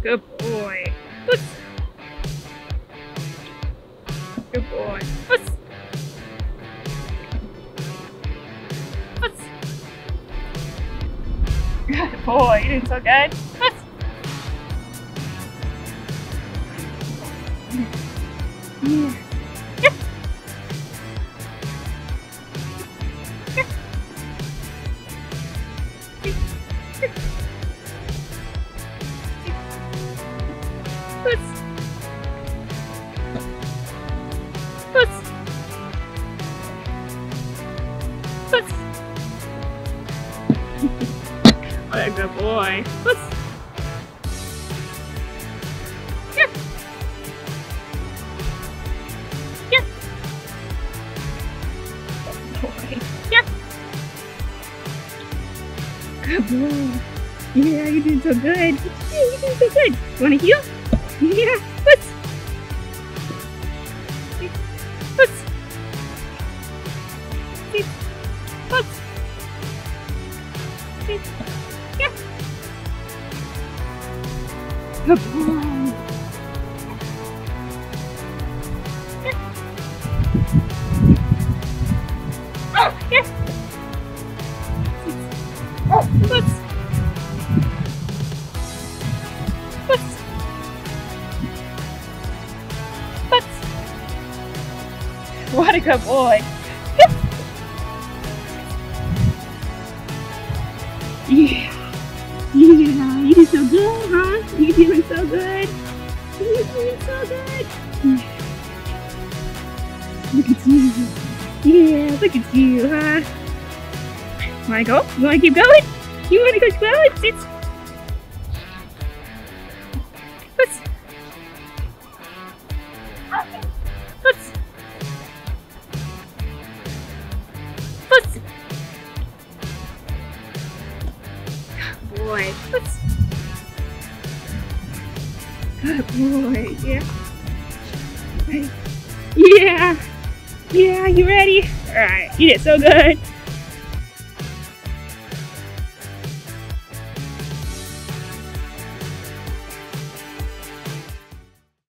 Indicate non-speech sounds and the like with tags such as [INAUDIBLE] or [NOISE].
Good boy. Good boy. [LAUGHS] Good boy. You're doing so good. Yeah. [LAUGHS] Puss. Puss. Puss. what a good boy. Here. Good boy. Good. Yeah, you're doing so good. Yeah, you're doing so good. You wanna heel? Yeah. Puss. Puss. Puss. Yeah. Oh, yeah. Puss. Puss. What a good boy. [LAUGHS] Yeah. Yeah. You did so good, huh? You doing so good. You doing so good. Look at you. Yeah, look at you, huh? Go? You wanna keep going? You wanna go going? Good [LAUGHS] boy. Yeah. Yeah. Yeah, you ready? Alright, you did so good.